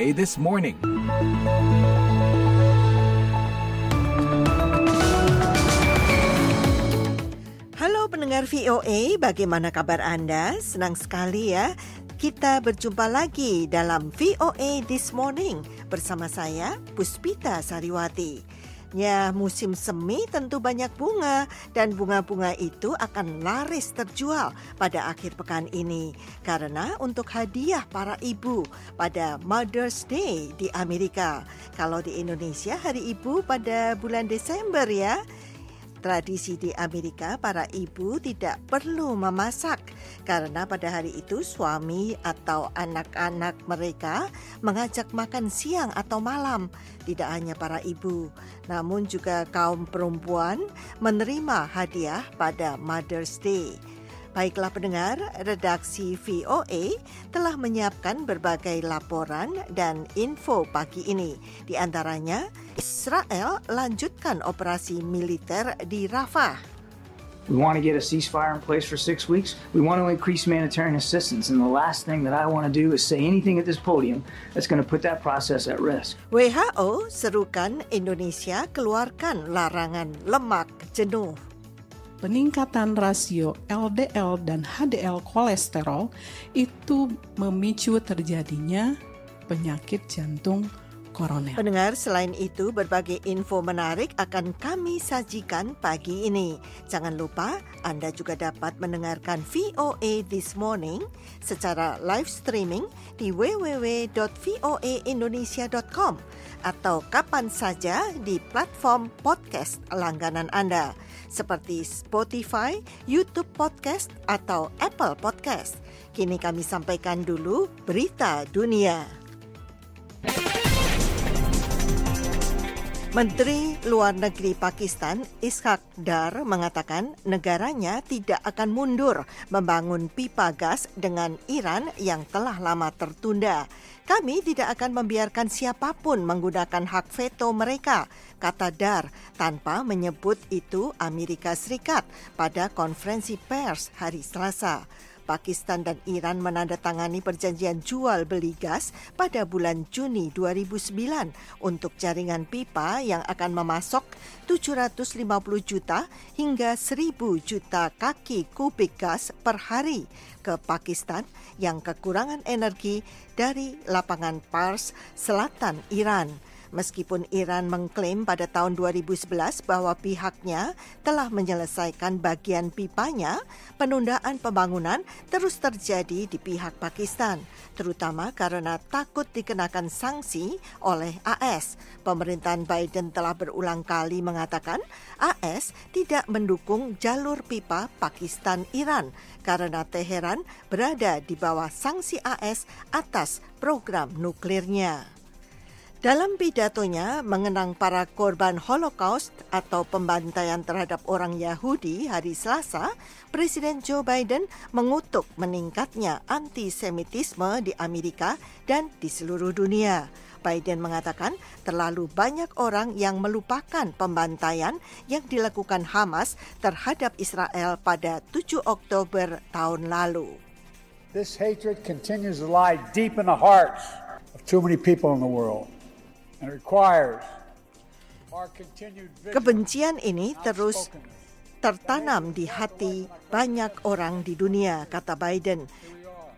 VOA This Morning. Halo pendengar VOA, bagaimana kabar Anda? Senang sekali ya kita berjumpa lagi dalam VOA This Morning bersama saya Puspita Sariwati. Ya, musim semi tentu banyak bunga dan bunga-bunga itu akan laris terjual pada akhir pekan ini karena untuk hadiah para ibu pada Mother's Day di Amerika. Kalau di Indonesia hari ibu pada bulan Desember ya. Tradisi di Amerika, para ibu tidak perlu memasak karena pada hari itu suami atau anak-anak mereka mengajak makan siang atau malam. Tidak hanya para ibu, namun juga kaum perempuan menerima hadiah pada Mother's Day. Baiklah pendengar, redaksi VOA telah menyiapkan berbagai laporan dan info pagi ini. Di antaranya, Israel lanjutkan operasi militer di Rafah. We want to get a ceasefire in place for six weeks. We want to increase humanitarian assistance. And the last thing that I want to do is say anything at this podium that's going to put that process at risk. WHO serukan Indonesia keluarkan larangan lemak jenuh peningkatan rasio LDL dan HDL kolesterol itu memicu terjadinya penyakit jantung koroner. Pendengar, selain itu berbagai info menarik akan kami sajikan pagi ini. Jangan lupa Anda juga dapat mendengarkan VOA This Morning secara live streaming di www.voaindonesia.com atau kapan saja di platform podcast langganan Anda seperti Spotify, YouTube Podcast, atau Apple Podcast. Kini kami sampaikan dulu berita dunia. Menteri Luar Negeri Pakistan Ishak Dar mengatakan negaranya tidak akan mundur membangun pipa gas dengan Iran yang telah lama tertunda. Kami tidak akan membiarkan siapa pun menggunakan hak veto mereka, kata Dar tanpa menyebut itu Amerika Serikat pada konferensi pers hari Selasa. Pakistan dan Iran menandatangani perjanjian jual beli gas pada bulan Juni 2009 untuk jaringan pipa yang akan memasok 750 juta hingga 1000 juta kaki kubik gas per hari ke Pakistan yang kekurangan energi dari lapangan Pars, selatan Iran meskipun Iran mengklaim pada tahun 2011 bahwa pihaknya telah menyelesaikan bagian pipanya, penundaan pembangunan terus terjadi di pihak Pakistan, terutama karena takut dikenakan sanksi oleh AS. Pemerintahan Biden telah berulang kali mengatakan AS tidak mendukung jalur pipa Pakistan-Iran karena Teheran berada di bawah sanksi AS atas program nuklirnya. Dalam pidatonya mengenang para korban Holocaust atau pembantaian terhadap orang Yahudi hari Selasa, Presiden Joe Biden mengutuk meningkatnya antisemitisme di Amerika dan di seluruh dunia. Biden mengatakan terlalu banyak orang yang melupakan pembantaian yang dilakukan Hamas terhadap Israel pada 7 Oktober tahun lalu. This hatred continues to lie deep in the hearts of too many people in the world. Kebencian ini terus tertanam di hati banyak orang di dunia, kata Biden.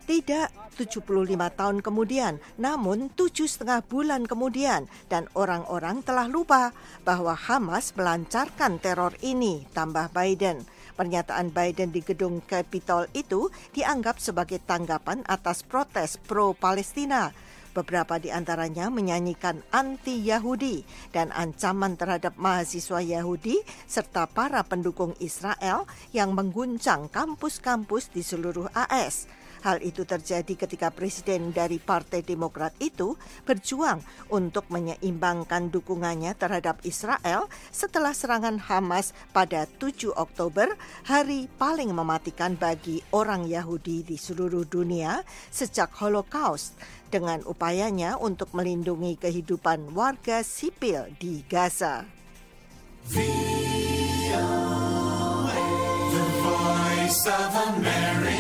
Tidak 75 tahun kemudian, namun tujuh setengah bulan kemudian, dan orang-orang telah lupa bahwa Hamas melancarkan teror ini, tambah Biden. Pernyataan Biden di gedung Capitol itu dianggap sebagai tanggapan atas protes pro-Palestina Beberapa di antaranya menyanyikan anti-Yahudi dan ancaman terhadap mahasiswa Yahudi serta para pendukung Israel yang mengguncang kampus-kampus di seluruh AS. Hal itu terjadi ketika presiden dari Partai Demokrat itu berjuang untuk menyeimbangkan dukungannya terhadap Israel setelah serangan Hamas pada 7 Oktober, hari paling mematikan bagi orang Yahudi di seluruh dunia sejak Holocaust dengan upayanya untuk melindungi kehidupan warga sipil di Gaza. Of America.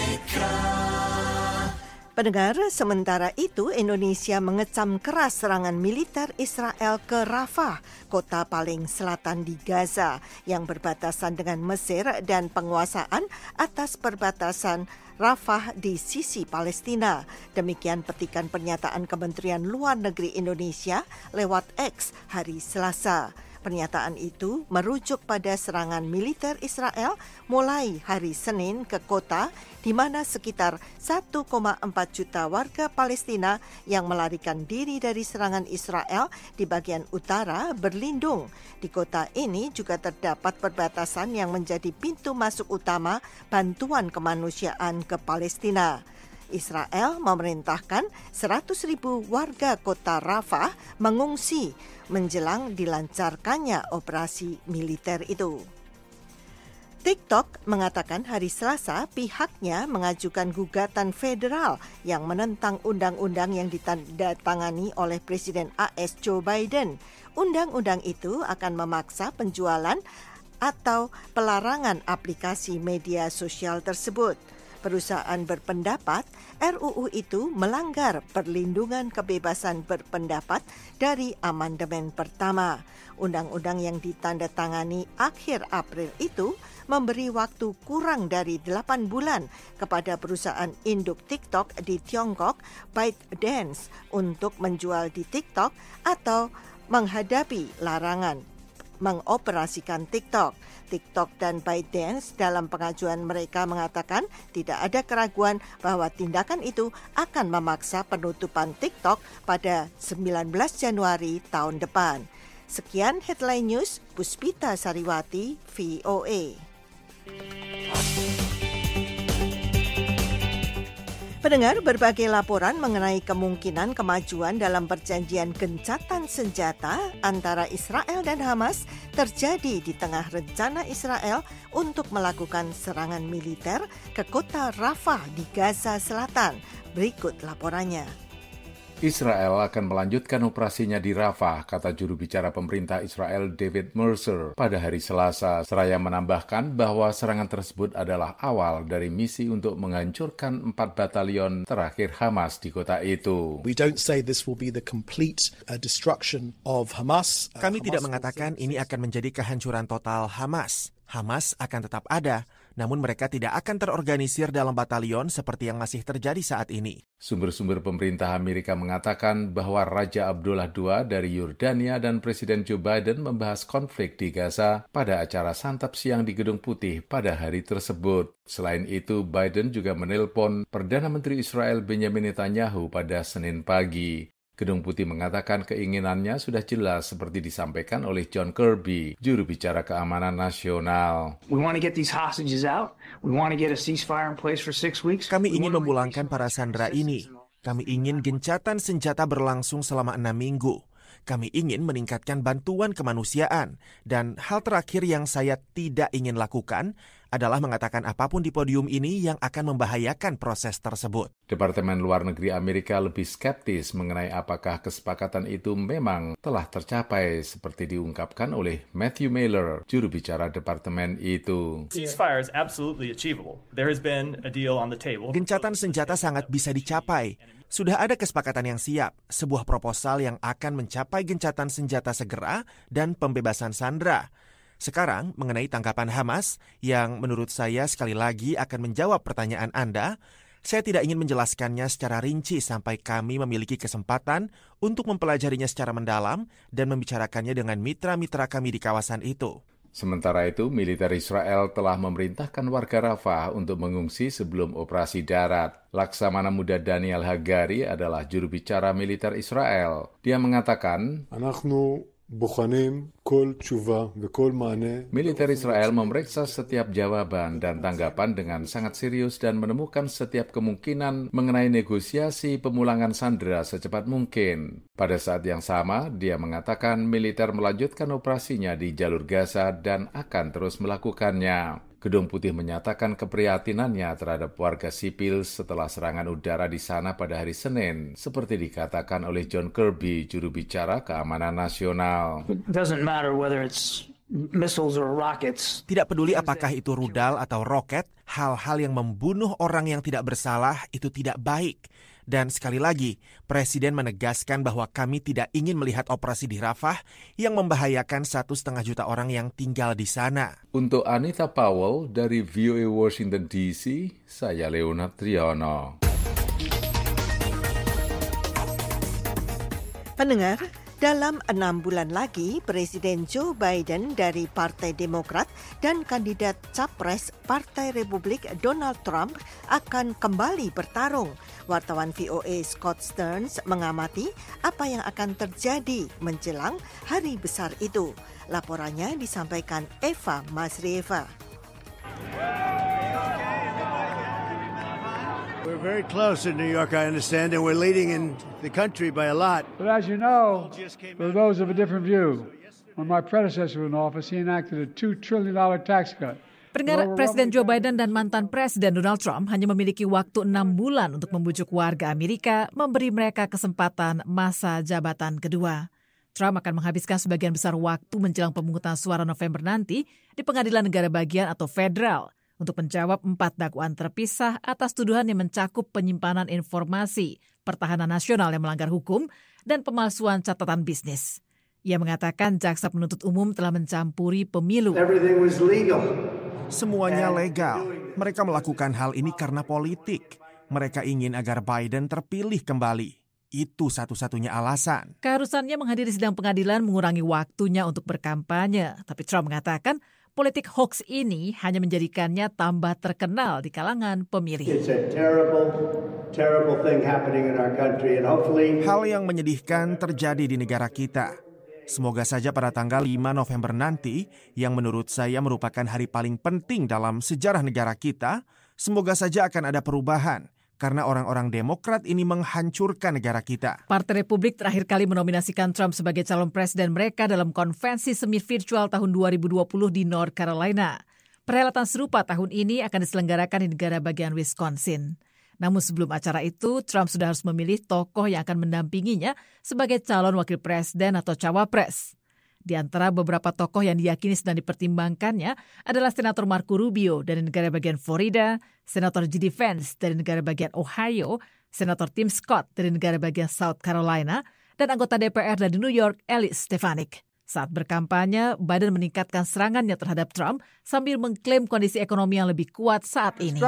Pendengar, sementara itu Indonesia mengecam keras serangan militer Israel ke Rafah, kota paling selatan di Gaza yang berbatasan dengan Mesir dan penguasaan atas perbatasan Rafah di sisi Palestina. Demikian petikan pernyataan Kementerian Luar Negeri Indonesia lewat X hari Selasa. Pernyataan itu merujuk pada serangan militer Israel mulai hari Senin ke kota di mana sekitar 1,4 juta warga Palestina yang melarikan diri dari serangan Israel di bagian utara berlindung. Di kota ini juga terdapat perbatasan yang menjadi pintu masuk utama bantuan kemanusiaan ke Palestina. Israel memerintahkan 100 ribu warga kota Rafah mengungsi menjelang dilancarkannya operasi militer itu. TikTok mengatakan hari Selasa pihaknya mengajukan gugatan federal yang menentang undang-undang yang ditandatangani oleh Presiden AS Joe Biden. Undang-undang itu akan memaksa penjualan atau pelarangan aplikasi media sosial tersebut perusahaan berpendapat RUU itu melanggar perlindungan kebebasan berpendapat dari amandemen pertama. Undang-undang yang ditandatangani akhir April itu memberi waktu kurang dari 8 bulan kepada perusahaan induk TikTok di Tiongkok, ByteDance, untuk menjual di TikTok atau menghadapi larangan mengoperasikan TikTok. TikTok dan ByteDance dalam pengajuan mereka mengatakan tidak ada keraguan bahwa tindakan itu akan memaksa penutupan TikTok pada 19 Januari tahun depan. Sekian headline news Puspita Sariwati, VOA. Pendengar berbagai laporan mengenai kemungkinan kemajuan dalam perjanjian gencatan senjata antara Israel dan Hamas terjadi di tengah rencana Israel untuk melakukan serangan militer ke kota Rafah di Gaza Selatan. Berikut laporannya. Israel akan melanjutkan operasinya di Rafah, kata juru bicara pemerintah Israel David Mercer pada hari Selasa. Seraya menambahkan bahwa serangan tersebut adalah awal dari misi untuk menghancurkan empat batalion terakhir Hamas di kota itu. We don't say this will be the complete uh, destruction of Hamas. Uh, Kami tidak mengatakan ini akan menjadi kehancuran total Hamas. Hamas akan tetap ada, namun mereka tidak akan terorganisir dalam batalion seperti yang masih terjadi saat ini. Sumber-sumber pemerintah Amerika mengatakan bahwa Raja Abdullah II dari Yordania dan Presiden Joe Biden membahas konflik di Gaza pada acara santap siang di Gedung Putih pada hari tersebut. Selain itu, Biden juga menelpon Perdana Menteri Israel Benjamin Netanyahu pada Senin pagi. Gedung Putih mengatakan keinginannya sudah jelas seperti disampaikan oleh John Kirby, juru bicara keamanan nasional. Kami ingin memulangkan para sandera ini. Kami ingin gencatan senjata berlangsung selama enam minggu. Kami ingin meningkatkan bantuan kemanusiaan. Dan hal terakhir yang saya tidak ingin lakukan adalah mengatakan apa pun di podium ini yang akan membahayakan proses tersebut. Departemen Luar Negeri Amerika lebih skeptis mengenai apakah kesepakatan itu memang telah tercapai seperti diungkapkan oleh Matthew Mailer, juru bicara departemen itu. Gencatan senjata sangat bisa dicapai. Sudah ada kesepakatan yang siap, sebuah proposal yang akan mencapai gencatan senjata segera dan pembebasan sandera. Sekarang, mengenai tangkapan Hamas, yang menurut saya sekali lagi akan menjawab pertanyaan Anda, saya tidak ingin menjelaskannya secara rinci sampai kami memiliki kesempatan untuk mempelajarinya secara mendalam dan membicarakannya dengan mitra-mitra kami di kawasan itu. Sementara itu, militer Israel telah memerintahkan warga Rafah untuk mengungsi sebelum operasi darat. Laksamana muda Daniel Hagari adalah juru bicara militer Israel. Dia mengatakan, Militer Israel memeriksa setiap jawaban dan tanggapan dengan sangat serius dan menemukan setiap kemungkinan mengenai negosiasi pemulangan sandera secepat mungkin. Pada saat yang sama, dia mengatakan militer melanjutkan operasinya di jalur Gaza dan akan terus melakukannya. Gedung Putih menyatakan keprihatinannya terhadap warga sipil setelah serangan udara di sana pada hari Senin, seperti dikatakan oleh John Kirby, juru bicara keamanan nasional. It doesn't matter whether it's missiles or rockets. Tidak peduli apakah itu rudal atau roket, hal-hal yang membunuh orang yang tidak bersalah itu tidak baik. Dan sekali lagi, Presiden menegaskan bahwa kami tidak ingin melihat operasi di Rafah yang membahayakan satu setengah juta orang yang tinggal di sana. Untuk Anita Powell dari VOA Washington DC, saya Leonard Triono. Pendengar, dalam enam bulan lagi, Presiden Joe Biden dari Partai Demokrat dan kandidat Capres Partai Republik Donald Trump akan kembali bertarung. Wartawan VOA Scott Stearns mengamati apa yang akan terjadi menjelang hari besar itu. Laporannya disampaikan Eva Masrieva. We're very close in New York, I understand, and we're leading in the country by a lot. But as you know, there are those of a different view. When my predecessor in office, he enacted a $2 trillion tax cut. Pendengar Presiden Joe Biden dan mantan Presiden Donald Trump hanya memiliki waktu enam bulan untuk membujuk warga Amerika memberi mereka kesempatan masa jabatan kedua. Trump akan menghabiskan sebagian besar waktu menjelang pemungutan suara November nanti di pengadilan negara bagian atau federal untuk menjawab empat dakwaan terpisah atas tuduhan yang mencakup penyimpanan informasi, pertahanan nasional yang melanggar hukum, dan pemalsuan catatan bisnis. Ia mengatakan jaksa penuntut umum telah mencampuri pemilu. Semuanya legal. Mereka melakukan hal ini karena politik. Mereka ingin agar Biden terpilih kembali. Itu satu-satunya alasan. Keharusannya menghadiri sidang pengadilan mengurangi waktunya untuk berkampanye. Tapi Trump mengatakan politik hoax ini hanya menjadikannya tambah terkenal di kalangan pemilih. Hal yang menyedihkan terjadi di negara kita. Semoga saja pada tanggal 5 November nanti, yang menurut saya merupakan hari paling penting dalam sejarah negara kita, semoga saja akan ada perubahan karena orang-orang Demokrat ini menghancurkan negara kita. Partai Republik terakhir kali menominasikan Trump sebagai calon presiden mereka dalam konvensi semi virtual tahun 2020 di North Carolina. Perhelatan serupa tahun ini akan diselenggarakan di negara bagian Wisconsin. Namun sebelum acara itu, Trump sudah harus memilih tokoh yang akan mendampinginya sebagai calon wakil presiden atau cawapres. Di antara beberapa tokoh yang diyakini sedang dipertimbangkannya adalah Senator Marco Rubio dari negara bagian Florida, Senator J.D. Vance dari negara bagian Ohio, Senator Tim Scott dari negara bagian South Carolina, dan anggota DPR dari New York, Ellis Stefanik. Saat berkampanye, Biden meningkatkan serangannya terhadap Trump sambil mengklaim kondisi ekonomi yang lebih kuat saat ini.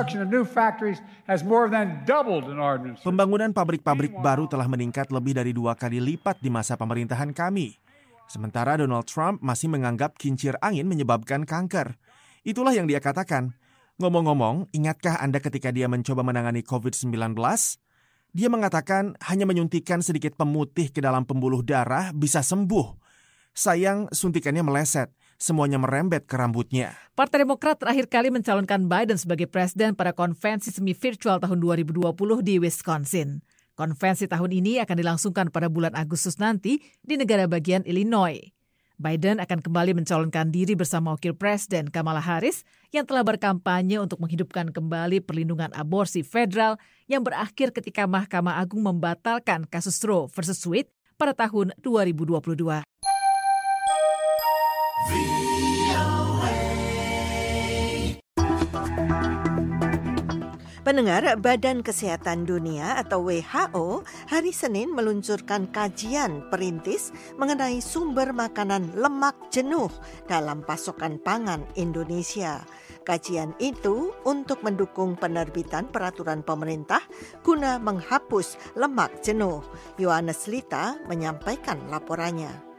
Pembangunan pabrik-pabrik baru telah meningkat lebih dari dua kali lipat di masa pemerintahan kami. Sementara Donald Trump masih menganggap kincir angin menyebabkan kanker. Itulah yang dia katakan. Ngomong-ngomong, ingatkah Anda ketika dia mencoba menangani COVID-19? Dia mengatakan hanya menyuntikkan sedikit pemutih ke dalam pembuluh darah bisa sembuh. Sayang, suntikannya meleset. Semuanya merembet ke rambutnya. Partai Demokrat terakhir kali mencalonkan Biden sebagai presiden pada konvensi semi virtual tahun 2020 di Wisconsin. Konvensi tahun ini akan dilangsungkan pada bulan Agustus nanti di negara bagian Illinois. Biden akan kembali mencalonkan diri bersama Wakil Presiden Kamala Harris yang telah berkampanye untuk menghidupkan kembali perlindungan aborsi federal yang berakhir ketika Mahkamah Agung membatalkan kasus Roe versus Wade pada tahun 2022. Pendengar Badan Kesehatan Dunia atau WHO hari Senin meluncurkan kajian perintis mengenai sumber makanan lemak jenuh dalam pasokan pangan Indonesia. Kajian itu untuk mendukung penerbitan peraturan pemerintah guna menghapus lemak jenuh. Yohanes Lita menyampaikan laporannya.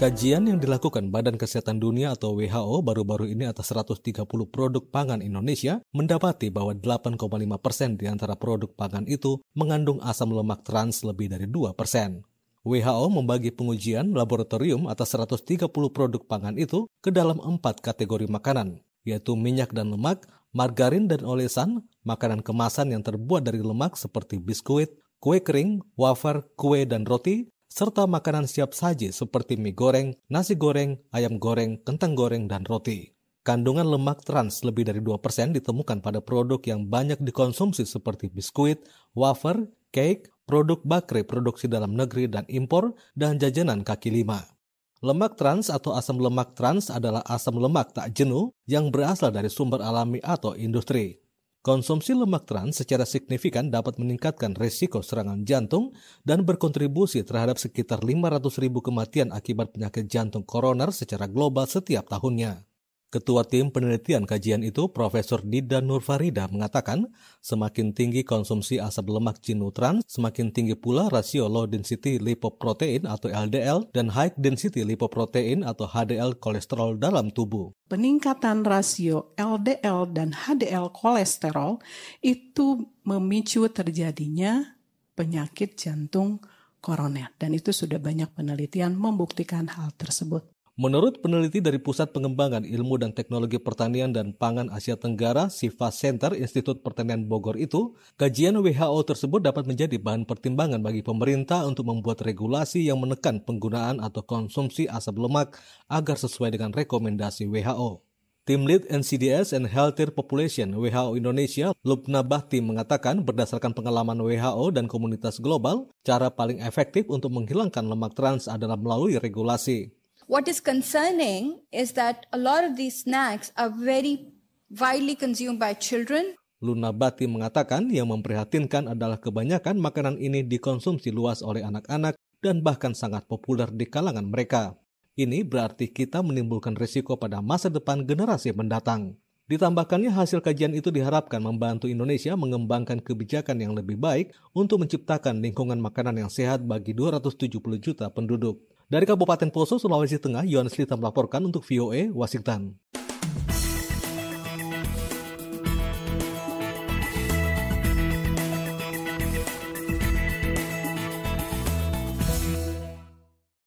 Kajian yang dilakukan Badan Kesehatan Dunia atau WHO baru-baru ini atas 130 produk pangan Indonesia mendapati bahwa 8,5 persen di antara produk pangan itu mengandung asam lemak trans lebih dari 2 persen. WHO membagi pengujian laboratorium atas 130 produk pangan itu ke dalam empat kategori makanan, yaitu minyak dan lemak, margarin dan olesan, makanan kemasan yang terbuat dari lemak seperti biskuit, kue kering, wafer, kue, dan roti, serta makanan siap saji seperti mie goreng, nasi goreng, ayam goreng, kentang goreng, dan roti. Kandungan lemak trans lebih dari 2% ditemukan pada produk yang banyak dikonsumsi seperti biskuit, wafer, cake, produk bakery produksi dalam negeri dan impor, dan jajanan kaki lima. Lemak trans atau asam lemak trans adalah asam lemak tak jenuh yang berasal dari sumber alami atau industri. Konsumsi lemak trans secara signifikan dapat meningkatkan risiko serangan jantung dan berkontribusi terhadap sekitar 500 ribu kematian akibat penyakit jantung koroner secara global setiap tahunnya. Ketua tim penelitian kajian itu, Profesor Dida Nurfarida, mengatakan semakin tinggi konsumsi asam lemak jenuh trans, semakin tinggi pula rasio low density lipoprotein atau LDL dan high density lipoprotein atau HDL kolesterol dalam tubuh. Peningkatan rasio LDL dan HDL kolesterol itu memicu terjadinya penyakit jantung koroner dan itu sudah banyak penelitian membuktikan hal tersebut. Menurut peneliti dari Pusat Pengembangan Ilmu dan Teknologi Pertanian dan Pangan Asia Tenggara, SIFA Center Institut Pertanian Bogor itu, kajian WHO tersebut dapat menjadi bahan pertimbangan bagi pemerintah untuk membuat regulasi yang menekan penggunaan atau konsumsi asam lemak agar sesuai dengan rekomendasi WHO. Tim Lead NCDS and Healthier Population WHO Indonesia, Lubna Bahti mengatakan berdasarkan pengalaman WHO dan komunitas global, cara paling efektif untuk menghilangkan lemak trans adalah melalui regulasi. What is concerning is that a lot of these snacks are very widely consumed by children. Luna Bati mengatakan yang memprihatinkan adalah kebanyakan makanan ini dikonsumsi luas oleh anak-anak dan bahkan sangat populer di kalangan mereka. Ini berarti kita menimbulkan risiko pada masa depan generasi mendatang. Ditambahkannya hasil kajian itu diharapkan membantu Indonesia mengembangkan kebijakan yang lebih baik untuk menciptakan lingkungan makanan yang sehat bagi 270 juta penduduk. Dari Kabupaten Poso, Sulawesi Tengah, Yohanes Lita melaporkan untuk VOA Washington.